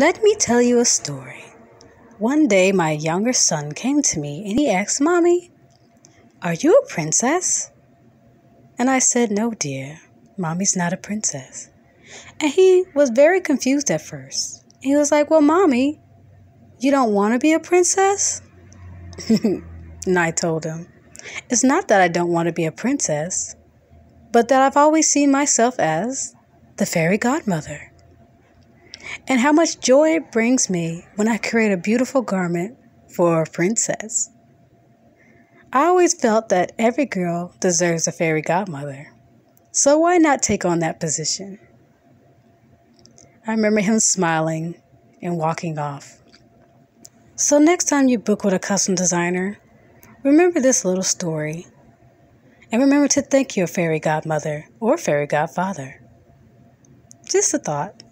Let me tell you a story. One day, my younger son came to me and he asked, Mommy, are you a princess? And I said, No, dear, Mommy's not a princess. And he was very confused at first. He was like, Well, Mommy, you don't want to be a princess? and I told him, It's not that I don't want to be a princess, but that I've always seen myself as the fairy godmother and how much joy it brings me when I create a beautiful garment for a princess. I always felt that every girl deserves a fairy godmother, so why not take on that position? I remember him smiling and walking off. So, next time you book with a custom designer, remember this little story. And remember to thank your fairy godmother or fairy godfather. Just a thought.